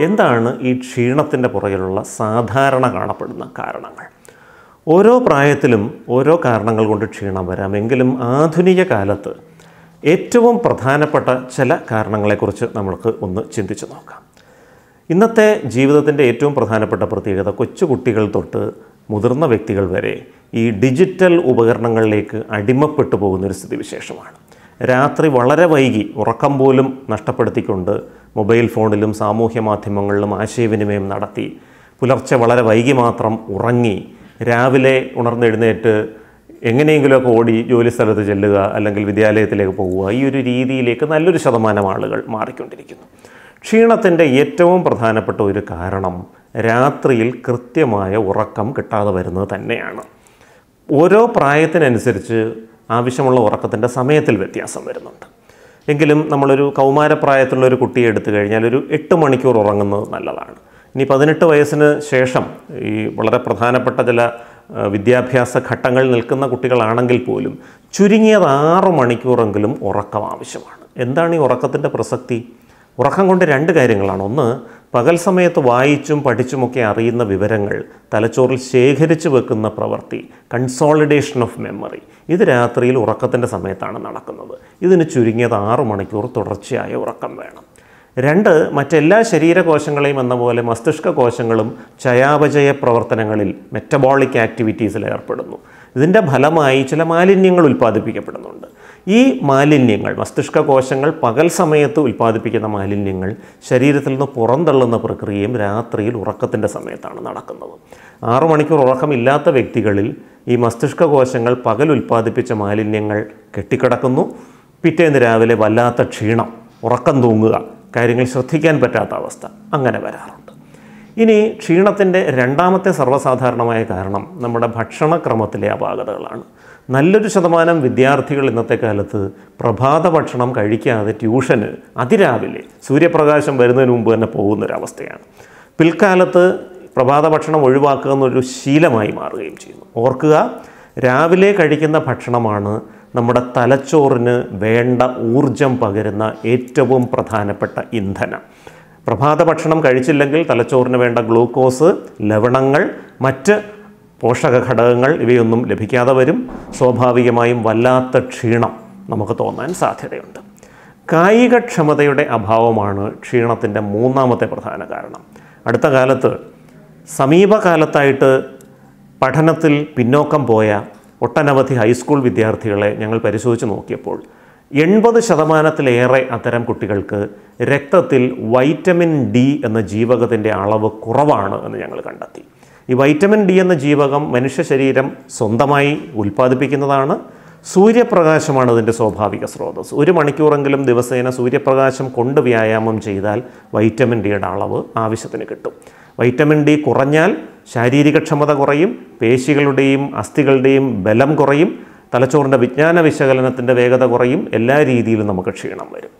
എന്താണ് ഈ ക്ഷീണത്തിന്റെ പുറകിലുള്ള സാധാരണ കാണപ്പെടുന്ന കാരണങ്ങൾ? ഓരോ പ്രായത്തിലും ഓരോ കാരണങ്ങൾ കൊണ്ട് ക്ഷീണം വരാം. എങ്കിലും ആധുനിക കാലത്ത് ഏറ്റവും പ്രധാനപ്പെട്ട ചില കാരണങ്ങളെക്കുറിച്ച് നമുക്ക് ഒന്ന് ചിന്തിച്ചു നോക്കാം. ഇന്നത്തെ ജീവിതത്തിന്റെ ഏറ്റവും പ്രധാനപ്പെട്ട പ്രത്യേകത കൊച്ചുകുട്ടികൾ തൊട്ട് മുതിർന്ന വ്യക്തികൾ വരെ ഈ ഡിജിറ്റൽ ഉപകരണങ്ങളിലേക്ക് അടിമപ്പെട്ടു പോകുന്നൊരു സ്ഥിതിവിശേഷമാണ്. രാത്രി വളരെ വൈകി ഉറക്കം പോലും നഷ്ടപ്പെടുത്തിക്കൊണ്ട് മൊബൈൽ ഫോണിലും സാമൂഹ്യ മാധ്യമങ്ങളിലും ആശയവിനിമയം നടത്തി. പുലർച്ചെ വളരെ വൈകി മാത്രം ഉറങ്ങി. രാവിലെ ഉണർന്നെഴുന്നേറ്റ് എങ്ങനെയെങ്കിലുമൊക്കെ ഓടി ജോലി സ്ഥലത്ത് ചെല്ലുക അല്ലെങ്കിൽ വിദ്യാലയത്തിലേക്ക് പോവുക ഈ ഒരു രീതിയിലേക്ക് നല്ലൊരു ശതമാനം ആളുകൾ മാറിക്കൊണ്ടിരിക്കുന്നു. ക്ഷീണത്തിന്റെ ഏറ്റവും പ്രധാനപ്പെട്ട ഒരു കാരണം രാത്രിയിൽ കൃത്യമായ ഉറക്കം കിട്ടാതെ വരുന്നത് തന്നെയാണ്. ഓരോ പ്രായത്തിനനുസരിച്ച് ആവശ്യമുള്ള ഉറക്കത്തിന്റെ സമയത്തിൽ വ്യത്യാസം വരുന്നുണ്ട്. എങ്കിലും നമ്മളൊരു കൗമാരപ്രായത്തിലുള്ള ഒരു കുട്ടിയെ എടുത്തു കഴിഞ്ഞാൽ ഒരു എട്ട് മണിക്കൂർ ഉറങ്ങുന്നത് നല്ലതാണ്. ഇനി പതിനെട്ട് വയസ്സിന് ശേഷം ഈ വളരെ പ്രധാനപ്പെട്ട ചില വിദ്യാഭ്യാസ ഘട്ടങ്ങളിൽ നിൽക്കുന്ന കുട്ടികളാണെങ്കിൽ പോലും ചുരുങ്ങിയത് ആറ് മണിക്കൂറെങ്കിലും ഉറക്കം ആവശ്യമാണ്. എന്താണ് ഈ ഉറക്കത്തിന്റെ പ്രസക്തി? ഉറക്കം കൊണ്ട് രണ്ട് കാര്യങ്ങളാണ്. ഒന്ന് പകൽ സമയത്ത് വായിച്ചും പഠിച്ചുമൊക്കെ അറിയുന്ന വിവരങ്ങൾ തലച്ചോറിൽ ശേഖരിച്ചു വെക്കുന്ന പ്രവൃത്തി കൺസോളിഡേഷൻ ഓഫ് മെമ്മറി ഇത് രാത്രിയിൽ ഉറക്കത്തിന്റെ സമയത്താണ് നടക്കുന്നത്. ഇതിന് ചുരുങ്ങിയത് ആറു മണിക്കൂർ തുടർച്ചയായ ഉറക്കം വേണം. രണ്ട് മറ്റെല്ലാ ശരീരകോശങ്ങളെയും എന്ന പോലെ മസ്തിഷ്ക കോശങ്ങളും ചയാപചയ പ്രവർത്തനങ്ങളിൽ മെറ്റബോളിക് ആക്ടിവിറ്റീസിൽ ഏർപ്പെടുന്നു. ഇതിന്റെ ഫലമായി ചില മാലിന്യങ്ങൾ ഉൽപ്പാദിപ്പിക്കപ്പെടുന്നുണ്ട്. ഈ മാലിന്യങ്ങൾ മസ്തിഷ്ക കോശങ്ങൾ പകൽ സമയത്ത് ഉൽപ്പാദിപ്പിക്കുന്ന മാലിന്യങ്ങൾ ശരീരത്തിൽ നിന്ന് പുറന്തള്ളുന്ന പ്രക്രിയയും രാത്രിയിൽ ഉറക്കത്തിന്റെ സമയത്താണ് നടക്കുന്നത്. ആറു മണിക്കൂർ ഉറക്കമില്ലാത്ത വ്യക്തികളിൽ ഈ മസ്തിഷ്ക കോശങ്ങൾ പകൽ ഉൽപ്പാദിപ്പിച്ച മാലിന്യങ്ങൾ കെട്ടിക്കിടക്കുന്നു. പിറ്റേന്ന് രാവിലെ വല്ലാത്ത ക്ഷീണം ഉറക്കം തൂങ്ങുക കാര്യങ്ങൾ ശ്രദ്ധിക്കാൻ പറ്റാത്ത അവസ്ഥ അങ്ങനെ വരാറുണ്ട്. ഇനി ക്ഷീണത്തിന്റെ രണ്ടാമത്തെ സർവസാധാരണമായ കാരണം നമ്മുടെ ഭക്ഷണക്രമത്തിലെ അപാകതകളാണ്. നല്ലൊരു ശതമാനം വിദ്യാർത്ഥികൾ ഇന്നത്തെ കാലത്ത് പ്രഭാത ഭക്ഷണം കഴിക്കാതെ ട്യൂഷന് അതിരാവിലെ സൂര്യപ്രകാശം വരുന്നതിന് മുമ്പ് തന്നെ പോകുന്നൊരവസ്ഥയാണ്. പിൽക്കാലത്ത് പ്രഭാത ഭക്ഷണം ഒഴിവാക്കുക എന്നൊരു ശീലമായി മാറുകയും ചെയ്യുന്നു. ഓർക്കുക രാവിലെ കഴിക്കുന്ന ഭക്ഷണമാണ് നമ്മുടെ തലച്ചോറിന് വേണ്ട ഊർജം പകരുന്ന ഏറ്റവും പ്രധാനപ്പെട്ട ഇന്ധനം. പ്രഭാത ഭക്ഷണം കഴിച്ചില്ലെങ്കിൽ തലച്ചോറിന് വേണ്ട ഗ്ലൂക്കോസ് ലവണങ്ങൾ മറ്റ് പോഷക ഘടകങ്ങൾ ഇവയൊന്നും ലഭിക്കാതെ വരും. സ്വാഭാവികമായും വല്ലാത്ത ക്ഷീണം നമുക്ക് തോന്നാൻ സാധ്യതയുണ്ട്. കായികക്ഷമതയുടെ അഭാവമാണ് ക്ഷീണത്തിന്റെ മൂന്നാമത്തെ പ്രധാന കാരണം. അടുത്ത കാലത്ത് സമീപകാലത്തായിട്ട് പഠനത്തിൽ പിന്നോക്കം പോയ ഒട്ടനവധി ഹൈസ്കൂൾ വിദ്യാർത്ഥികളെ ഞങ്ങൾ പരിശോധിച്ച് നോക്കിയപ്പോൾ എൺപത് ശതമാനത്തിലേറെ അത്തരം കുട്ടികൾക്ക് രക്തത്തിൽ വൈറ്റമിൻ ഡി എന്ന ജീവകത്തിന്റെ അളവ് കുറവാണ് എന്ന് ഞങ്ങൾ കണ്ടെത്തി. ഈ വൈറ്റമിൻ ഡി എന്ന ജീവകം മനുഷ്യ ശരീരം സ്വന്തമായി ഉൽപ്പാദിപ്പിക്കുന്നതാണ്. സൂര്യപ്രകാശമാണ് അതിന്റെ സ്വാഭാവിക സ്രോതസ് ഒരു മണിക്കൂറെങ്കിലും ദിവസേന സൂര്യപ്രകാശം കൊണ്ട് വ്യായാമം ചെയ്താൽ വൈറ്റമിൻ ഡിയുടെ അളവ് ആവശ്യത്തിന് കിട്ടും. വൈറ്റമിൻ ഡി കുറഞ്ഞാൽ ശാരീരികക്ഷമത കുറയും പേശികളുടെയും അസ്ഥികളുടെയും ബലം കുറയും തലച്ചോറിന്റെ വിജ്ഞാന വിശകലനത്തിന്റെ വേഗത കുറയും എല്ലാ രീതിയിലും നമുക്ക് ക്ഷീണം വരും.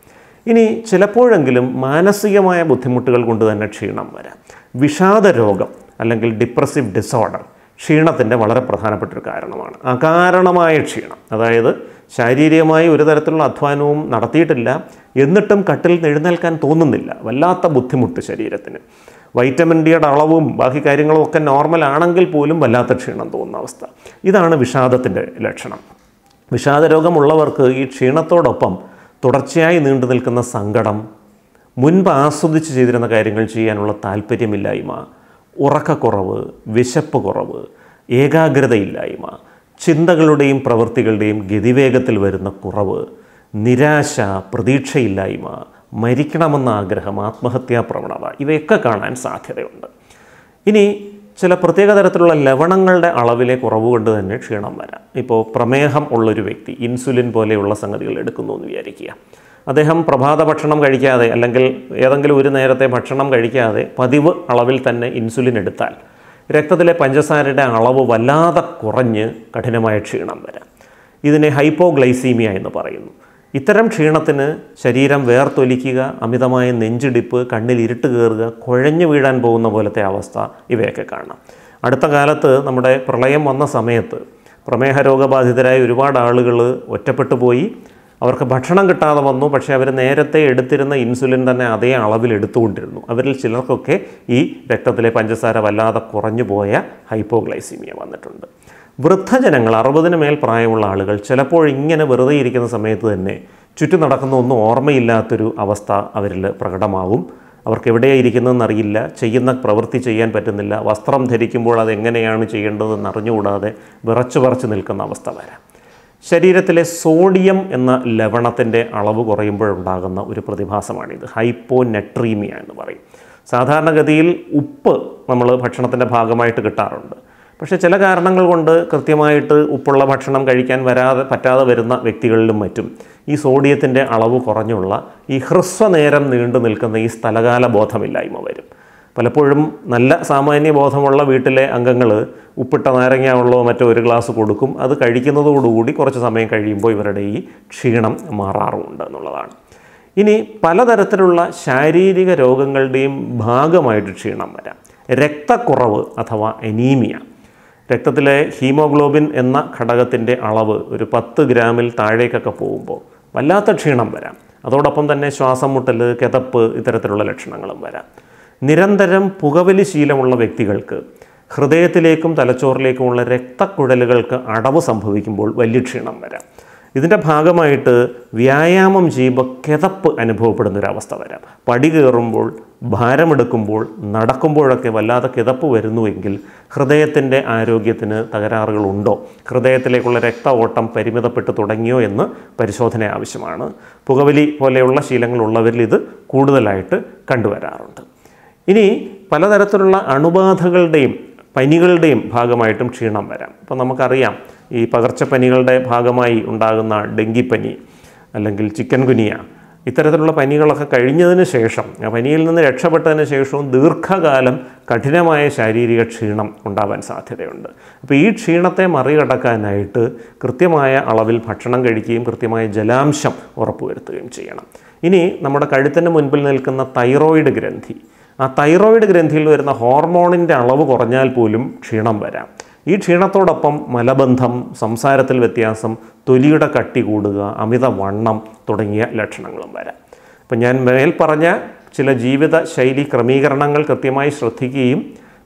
ഇനി ചിലപ്പോഴെങ്കിലും മാനസികമായ ബുദ്ധിമുട്ടുകൾ കൊണ്ട് തന്നെ ക്ഷീണം വരാം. വിഷാദ രോഗം അല്ലെങ്കിൽ ഡിപ്രസീവ് ഡിസോർഡർ ക്ഷീണത്തിന്റെ വളരെ പ്രധാനപ്പെട്ട ഒരു കാരണമാണ്. അകാരണമായ ക്ഷീണം. അതായത് ശാരീരികമായി ഒരു തരത്തിലുള്ള അധ്വാനവും നടത്തിയിട്ടില്ല. എന്നിട്ടും കട്ടിൽ എഴുന്നേൽക്കാൻ തോന്നുന്നില്ല. വല്ലാത്ത ബുദ്ധിമുട്ട് ശരീരത്തിന്. വൈറ്റമിൻ ഡിയുടെ അളവും ബാക്കി കാര്യങ്ങളും ഒക്കെ നോർമൽ ആണെങ്കിൽ പോലും വല്ലാത്ത ക്ഷീണം തോന്നുന്ന അവസ്ഥ. ഇതാണ് വിഷാദത്തിന്റെ ലക്ഷണം. വിഷാദരോഗമുള്ളവർക്ക് ഈ ക്ഷീണത്തോടൊപ്പം തുടർച്ചയായി നീണ്ടു നിൽക്കുന്ന സങ്കടം മുൻപ് ആസ്വദിച്ച് ചെയ്തിരുന്ന കാര്യങ്ങൾ ചെയ്യാനുള്ള താല്പര്യമില്ലായ്മ ഉറക്കക്കുറവ് വിശപ്പ് കുറവ് ഏകാഗ്രതയില്ലായ്മ ചിന്തകളുടെയും പ്രവൃത്തികളുടെയും ഗതിവേഗത്തിൽ വരുന്ന കുറവ് നിരാശ പ്രതീക്ഷയില്ലായ്മ മരിക്കണമെന്ന ആഗ്രഹം ആത്മഹത്യാ പ്രവണത ഇവയൊക്കെ കാണാൻ സാധ്യതയുണ്ട്. ഇനി ചില പ്രത്യേക തരത്തിലുള്ള ലവണങ്ങളുടെ അളവിലെ കുറവ് കൊണ്ട് തന്നെ ക്ഷീണം വരാം. ഇപ്പോൾ പ്രമേഹം ഉള്ളൊരു വ്യക്തി ഇൻസുലിൻ പോലെയുള്ള സംഗതികൾ എടുക്കുന്നു എന്ന് വിചാരിക്കുക. അദ്ദേഹം പ്രഭാത ഭക്ഷണം കഴിക്കാതെ അല്ലെങ്കിൽ ഏതെങ്കിലും ഒരു നേരത്തെ ഭക്ഷണം കഴിക്കാതെ പതിവ് അളവിൽ തന്നെ ഇൻസുലിൻ എടുത്താൽ രക്തത്തിലെ പഞ്ചസാരയുടെ അളവ് വല്ലാതെ കുറഞ്ഞ് കഠിനമായ ക്ഷീണം വരാം. ഇതിനെ ഹൈപ്പോഗ്ലൈസീമിയ എന്ന് പറയുന്നു. ഇത്തരം ക്ഷീണത്തിന് ശരീരം വേർത്തൊലിക്കുക അമിതമായ നെഞ്ചിടിപ്പ് കണ്ണിൽ ഇരുട്ട് കയറുക കുഴഞ്ഞു വീഴാൻ പോകുന്ന പോലത്തെ അവസ്ഥ ഇവയൊക്കെ കാണാം. അടുത്ത കാലത്ത് നമ്മുടെ പ്രളയം വന്ന സമയത്ത് പ്രമേഹ രോഗബാധിതരായ ഒരുപാട് ആളുകൾ ഒറ്റപ്പെട്ടു പോയി. അവർക്ക് ഭക്ഷണം കിട്ടാതെ വന്നു പക്ഷേ അവർ നേരത്തെ എടുത്തിരുന്ന ഇൻസുലിൻ തന്നെ അതേ അളവിൽ എടുത്തുകൊണ്ടിരുന്നു. അവരിൽ ചിലർക്കൊക്കെ ഈ രക്തത്തിലെ പഞ്ചസാര വല്ലാതെ കുറഞ്ഞു പോയ ഹൈപ്പോഗ്ലൈസീമിയ വന്നിട്ടുണ്ട്. വൃദ്ധജനങ്ങൾ അറുപതിന് മേൽ പ്രായമുള്ള ആളുകൾ ചിലപ്പോൾ ഇങ്ങനെ വെറുതെ ഇരിക്കുന്ന സമയത്ത് തന്നെ ചുറ്റും നടക്കുന്ന ഒന്നും ഓർമ്മയില്ലാത്തൊരു അവസ്ഥ അവരിൽ പ്രകടമാവും. അവർക്ക് എവിടെയാണ് ഇരിക്കുന്നതെന്ന് അറിയില്ല ചെയ്യുന്ന പ്രവൃത്തി ചെയ്യാൻ പറ്റുന്നില്ല വസ്ത്രം ധരിക്കുമ്പോൾ അത് എങ്ങനെയാണ് ചെയ്യേണ്ടതെന്ന് അറിഞ്ഞുകൂടാതെ വിറച്ചു പറച്ച് നിൽക്കുന്ന അവസ്ഥ വരാം. ശരീരത്തിലെ സോഡിയം എന്ന ലവണത്തിന്റെ അളവ് കുറയുമ്പോഴുണ്ടാകുന്ന ഒരു പ്രതിഭാസമാണിത്. ഹൈപ്പോനെട്രീമിയ എന്ന് പറയും. സാധാരണഗതിയിൽ ഉപ്പ് നമ്മൾ ഭക്ഷണത്തിന്റെ ഭാഗമായിട്ട് കിട്ടാറുണ്ട്. പക്ഷേ ചില കാരണങ്ങൾ കൊണ്ട് കൃത്യമായിട്ട് ഉപ്പുള്ള ഭക്ഷണം കഴിക്കാൻ വരാതെ പറ്റാതെ വരുന്ന വ്യക്തികളിലും മറ്റും ഈ സോഡിയത്തിന്റെ അളവ് കുറഞ്ഞുള്ള ഈ ഹ്രസ്വനേരം നീണ്ടു നിൽക്കുന്ന ഈ സ്ഥലകാല ബോധമില്ലായ്മ വരും. പലപ്പോഴും നല്ല സാമാന്യ ബോധമുള്ള വീട്ടിലെ അംഗങ്ങൾ ഉപ്പിട്ട നാരങ്ങ ഉള്ളോ മറ്റോ ഒരു ഗ്ലാസ് കൊടുക്കും. അത് കഴിക്കുന്നതോടുകൂടി കുറച്ച് സമയം കഴിയുമ്പോൾ ഇവരുടെ ഈ ക്ഷീണം മാറാറുമുണ്ട് എന്നുള്ളതാണ്. ഇനി പലതരത്തിലുള്ള ശാരീരിക രോഗങ്ങളുടെയും ഭാഗമായിട്ട് ക്ഷീണം വരാം. രക്തക്കുറവ് അഥവാ എനീമിയ രക്തത്തിലെ ഹീമോഗ്ലോബിൻ എന്ന ഘടകത്തിന്റെ അളവ് ഒരു പത്ത് ഗ്രാമിൽ താഴേക്കൊക്കെ പോകുമ്പോൾ വല്ലാത്ത ക്ഷീണം വരാം. അതോടൊപ്പം തന്നെ ശ്വാസം മുട്ടൽ കിതപ്പ് ഇത്തരത്തിലുള്ള ലക്ഷണങ്ങളും വരാം. നിരന്തരം പുകവലി ശീലമുള്ള വ്യക്തികൾക്ക് ഹൃദയത്തിലേക്കും തലച്ചോറിലേക്കുമുള്ള രക്തക്കുഴലുകൾക്ക് അടവ് സംഭവിക്കുമ്പോൾ വലിയ ക്ഷീണം വരാം. ഇതിന്റെ ഭാഗമായിട്ട് വ്യായാമം ചെയ്യുമ്പോൾ കിതപ്പ് അനുഭവപ്പെടുന്ന ഒരവസ്ഥ വരാം. പടി കയറുമ്പോൾ ഭാരമെടുക്കുമ്പോൾ നടക്കുമ്പോഴൊക്കെ വല്ലാതെ കിതപ്പ് വരുന്നുവെങ്കിൽ ഹൃദയത്തിന്റെ ആരോഗ്യത്തിന് തകരാറുകളുണ്ടോ? ഹൃദയത്തിലേക്കുള്ള രക്ത ഓട്ടം പരിമിതപ്പെട്ട് തുടങ്ങിയോ എന്ന് പരിശോധന ആവശ്യമാണ്. പുകവലി പോലെയുള്ള ശീലങ്ങളുള്ളവരിൽ ഇത് കൂടുതലായിട്ട് കണ്ടുവരാറുണ്ട്. ഇനി പലതരത്തിലുള്ള അണുബാധകളുടെയും പനികളുടെയും ഭാഗമായിട്ടും ക്ഷീണം വരാം. അപ്പോൾ നമുക്കറിയാം ഈ പകർച്ചപ്പനികളുടെ ഭാഗമായി ഉണ്ടാകുന്ന ഡെങ്കിപ്പനി അല്ലെങ്കിൽ ചിക്കൻ ഗുനിയ ഇത്തരത്തിലുള്ള പനികളൊക്കെ കഴിഞ്ഞതിന് ശേഷം പനിയിൽ നിന്ന് രക്ഷപ്പെട്ടതിന് ശേഷവും ദീർഘകാലം കഠിനമായ ശാരീരിക ക്ഷീണം ഉണ്ടാവാൻ സാധ്യതയുണ്ട്. അപ്പോൾ ഈ ക്ഷീണത്തെ മറികടക്കാനായിട്ട് കൃത്യമായ അളവിൽ ഭക്ഷണം കഴിക്കുകയും കൃത്യമായ ജലാംശം ഉറപ്പുവരുത്തുകയും ചെയ്യണം. ഇനി നമ്മുടെ കഴുത്തിന് മുൻപിൽ നിൽക്കുന്ന തൈറോയിഡ് ഗ്രന്ഥി. ആ തൈറോയിഡ് ഗ്രന്ഥിയിൽ വരുന്ന ഹോർമോണിന്റെ അളവ് കുറഞ്ഞാൽ പോലും ക്ഷീണം വരാം. ഈ ക്ഷീണത്തോടൊപ്പം മലബന്ധം സംസാരത്തിൽ വ്യത്യാസം തൊലിയുടെ കട്ടി കൂടുക അമിത വണ്ണം തുടങ്ങിയ ലക്ഷണങ്ങളും വരാം. അപ്പം ഞാൻ മേൽ പറഞ്ഞ ചില ജീവിത ശൈലി ക്രമീകരണങ്ങൾ കൃത്യമായി ശ്രദ്ധിക്കുകയും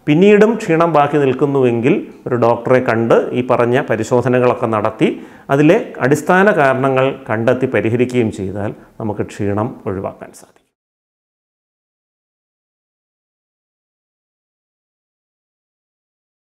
പിന്നീടും ക്ഷീണം ബാക്കി നിൽക്കുന്നുവെങ്കിൽ ഒരു ഡോക്ടറെ കണ്ട് ഈ പറഞ്ഞ പരിശോധനകളൊക്കെ നടത്തി അതിലെ അടിസ്ഥാന കാരണങ്ങൾ കണ്ടെത്തി പരിഹരിക്കുകയും ചെയ്താൽ നമുക്ക് ക്ഷീണം ഒഴിവാക്കാൻ സാധിക്കും.